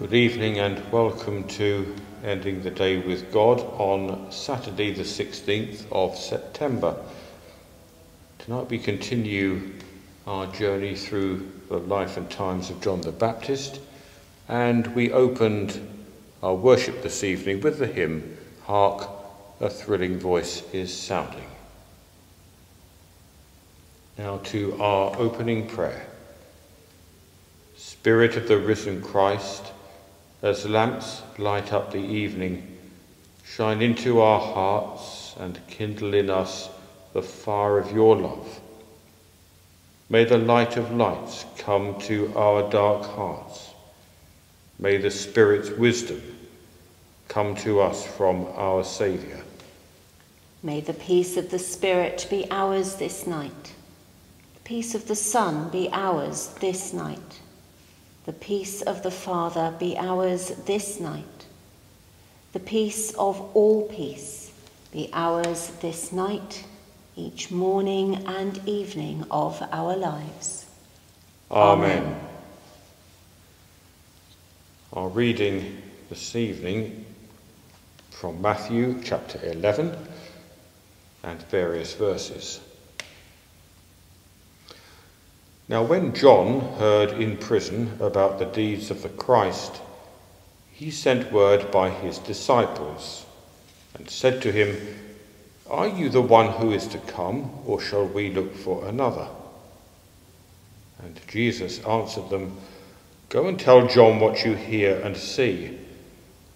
Good evening and welcome to Ending the Day with God on Saturday, the 16th of September. Tonight we continue our journey through the life and times of John the Baptist, and we opened our worship this evening with the hymn, Hark, a thrilling voice is sounding. Now to our opening prayer. Spirit of the risen Christ, as lamps light up the evening, shine into our hearts and kindle in us the fire of your love. May the light of lights come to our dark hearts. May the Spirit's wisdom come to us from our Saviour. May the peace of the Spirit be ours this night. The peace of the Son be ours this night. The peace of the Father be ours this night. The peace of all peace be ours this night, each morning and evening of our lives. Amen. Amen. Our reading this evening from Matthew chapter 11 and various verses. Now, when John heard in prison about the deeds of the Christ, he sent word by his disciples and said to him, Are you the one who is to come, or shall we look for another? And Jesus answered them, Go and tell John what you hear and see.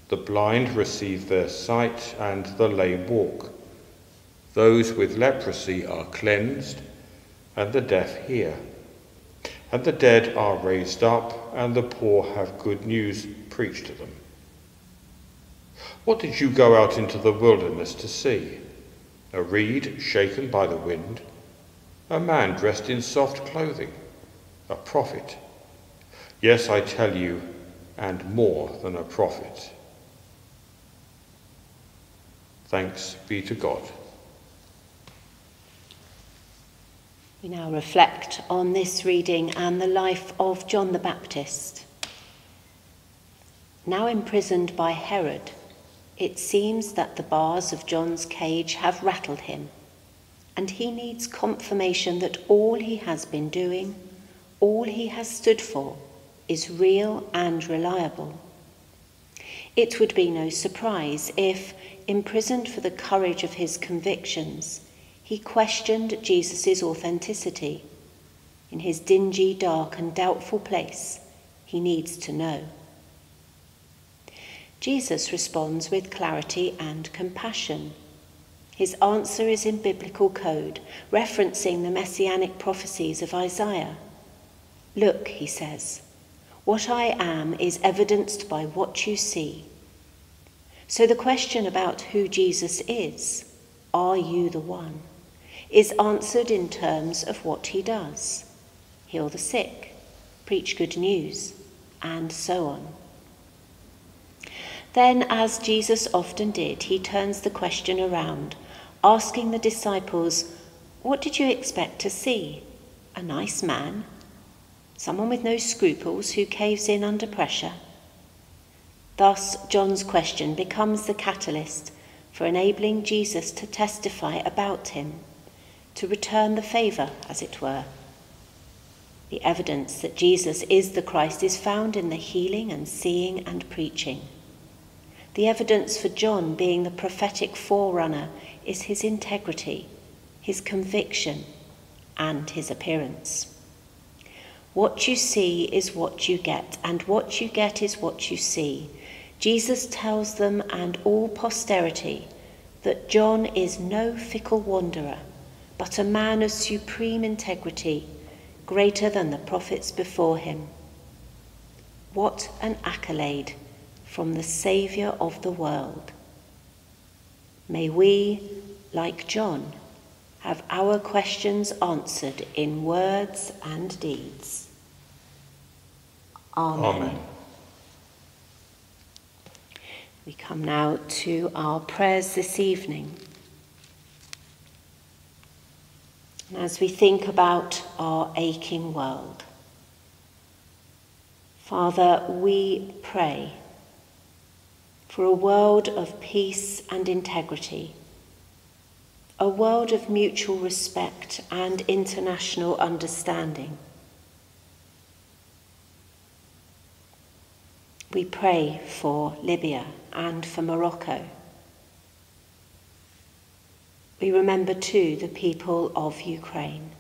The blind receive their sight, and the lame walk. Those with leprosy are cleansed, and the deaf hear and the dead are raised up, and the poor have good news preached to them. What did you go out into the wilderness to see? A reed shaken by the wind? A man dressed in soft clothing? A prophet? Yes, I tell you, and more than a prophet. Thanks be to God. We now reflect on this reading and the life of John the Baptist. Now imprisoned by Herod, it seems that the bars of John's cage have rattled him, and he needs confirmation that all he has been doing, all he has stood for, is real and reliable. It would be no surprise if, imprisoned for the courage of his convictions, he questioned Jesus' authenticity. In his dingy, dark, and doubtful place, he needs to know. Jesus responds with clarity and compassion. His answer is in biblical code, referencing the messianic prophecies of Isaiah. Look, he says, what I am is evidenced by what you see. So the question about who Jesus is, are you the one? Is answered in terms of what he does heal the sick, preach good news, and so on. Then, as Jesus often did, he turns the question around, asking the disciples, What did you expect to see? A nice man? Someone with no scruples who caves in under pressure? Thus, John's question becomes the catalyst for enabling Jesus to testify about him to return the favour, as it were. The evidence that Jesus is the Christ is found in the healing and seeing and preaching. The evidence for John being the prophetic forerunner is his integrity, his conviction, and his appearance. What you see is what you get, and what you get is what you see. Jesus tells them and all posterity that John is no fickle wanderer but a man of supreme integrity, greater than the prophets before him. What an accolade from the Saviour of the world. May we, like John, have our questions answered in words and deeds. Amen. Amen. We come now to our prayers this evening. As we think about our aching world. Father, we pray for a world of peace and integrity, a world of mutual respect and international understanding. We pray for Libya and for Morocco. We remember too the people of Ukraine.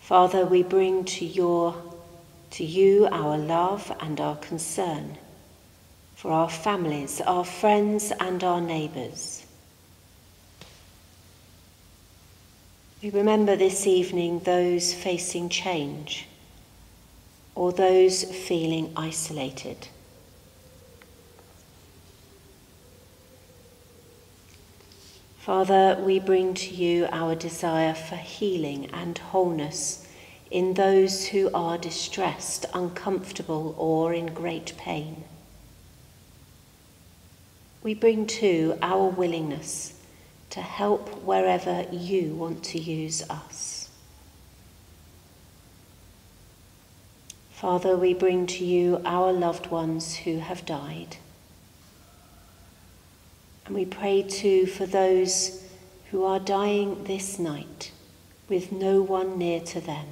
Father, we bring to your to you our love and our concern for our families, our friends and our neighbours. We remember this evening those facing change or those feeling isolated. Father, we bring to you our desire for healing and wholeness in those who are distressed, uncomfortable, or in great pain. We bring too our willingness to help wherever you want to use us. Father, we bring to you our loved ones who have died. And we pray too for those who are dying this night with no one near to them.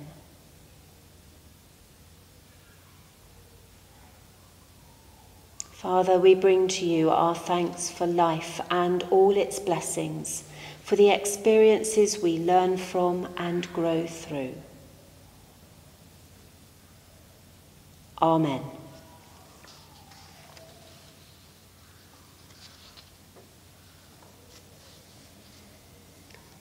Father, we bring to you our thanks for life and all its blessings, for the experiences we learn from and grow through. Amen.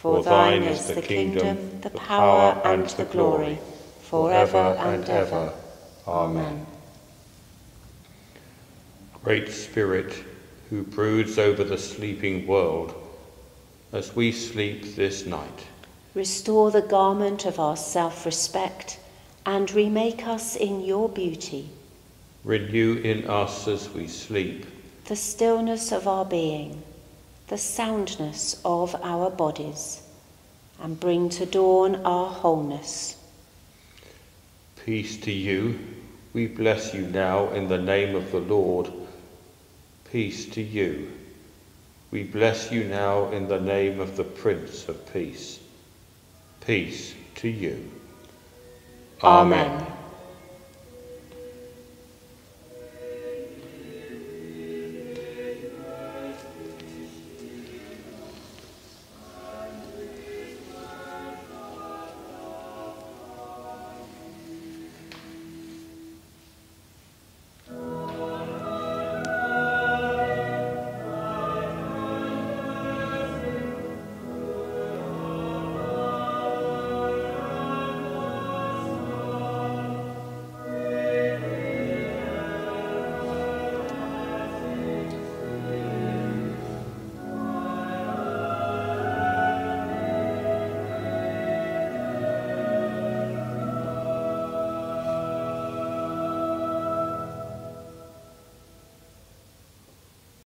For thine is the kingdom, the power, and the glory, for ever and ever. Amen. Great Spirit, who broods over the sleeping world, as we sleep this night, Restore the garment of our self respect and remake us in your beauty, renew in us as we sleep. The stillness of our being, the soundness of our bodies, and bring to dawn our wholeness. peace to you. We bless you now in the name of the Lord. Peace to you. We bless you now in the name of the Prince of Peace. Peace to you. Amen.